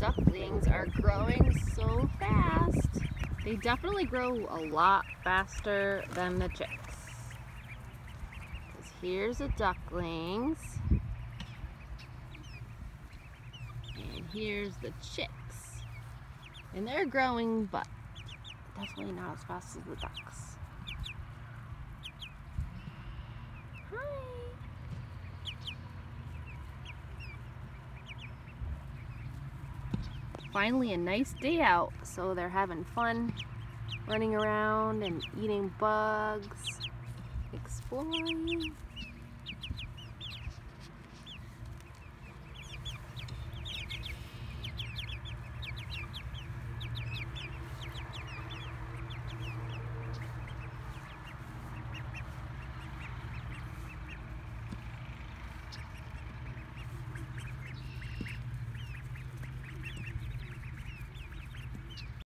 ducklings are growing so fast. They definitely grow a lot faster than the chicks. Here's the ducklings. And here's the chicks. And they're growing, but definitely not as fast as the ducks. Finally a nice day out, so they're having fun running around and eating bugs, exploring.